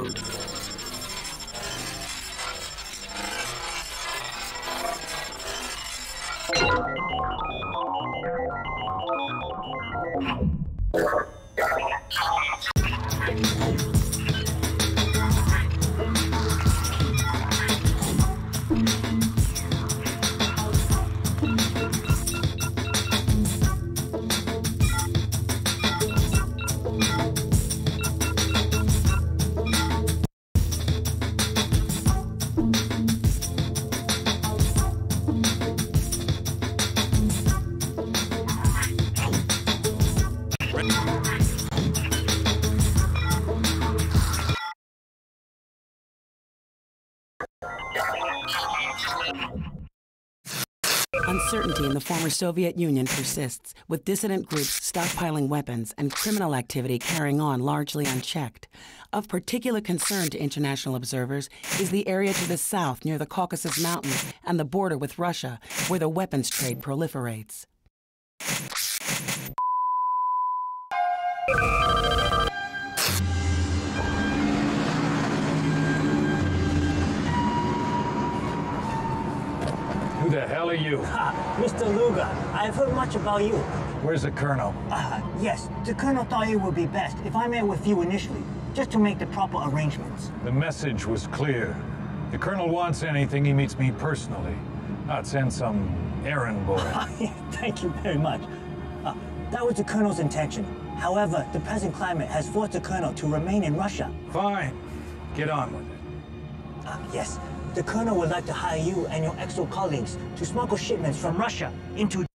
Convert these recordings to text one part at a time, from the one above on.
mode. Uncertainty in the former Soviet Union persists, with dissident groups stockpiling weapons and criminal activity carrying on largely unchecked. Of particular concern to international observers is the area to the south near the Caucasus Mountains and the border with Russia, where the weapons trade proliferates. Who the hell are you? Ah, Mr. Luger, I've heard much about you. Where's the colonel? Ah, yes, the colonel thought it would be best if I met with you initially, just to make the proper arrangements. The message was clear. The colonel wants anything, he meets me personally. Not send some errand boy. Thank you very much. Ah, that was the colonel's intention. However, the present climate has forced the colonel to remain in Russia. Fine. Get on with it. Ah, yes, the colonel would like to hire you and your exo colleagues to smuggle shipments from Russia into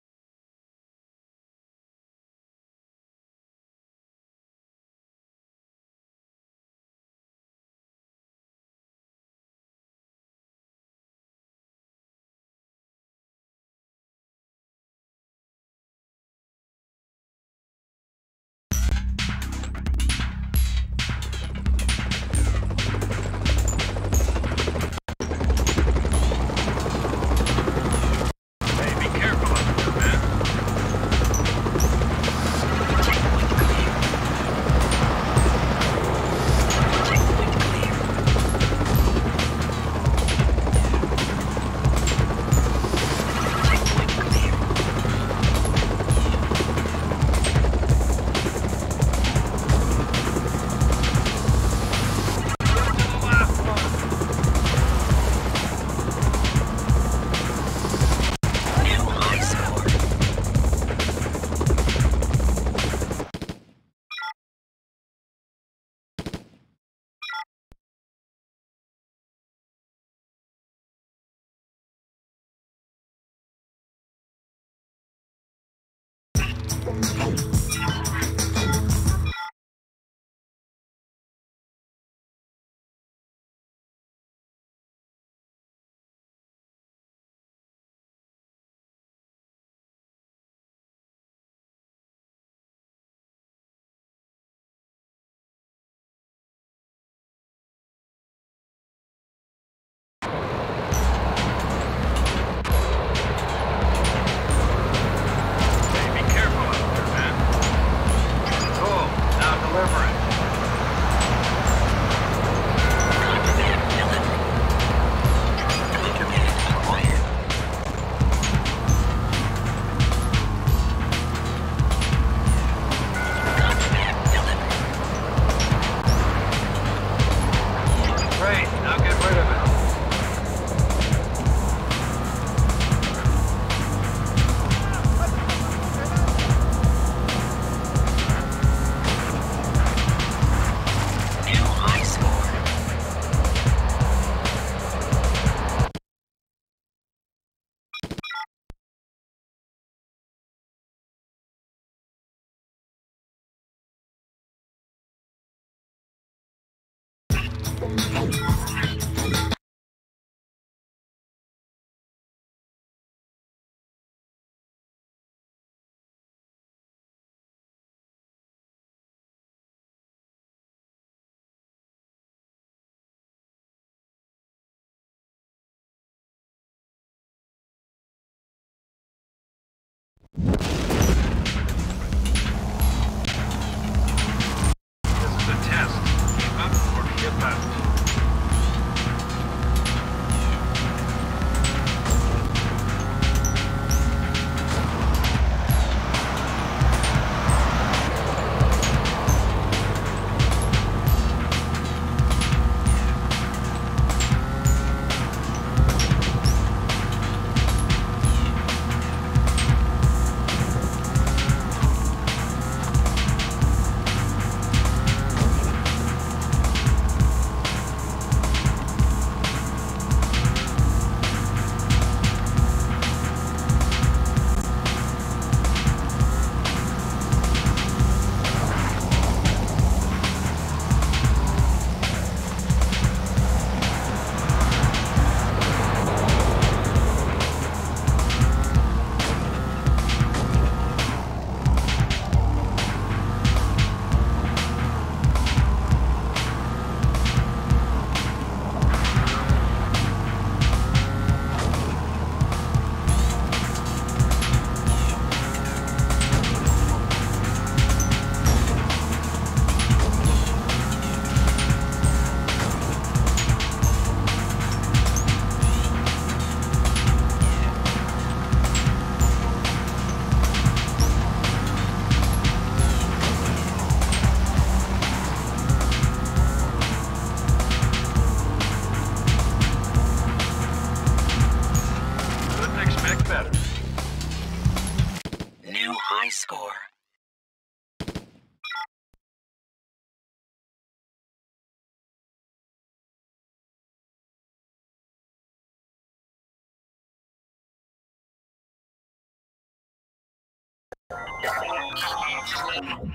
The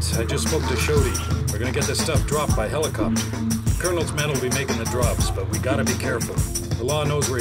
I just spoke to Shodi. We're gonna get this stuff dropped by helicopter. Colonel's men will be making the drops, but we gotta be careful. The law knows where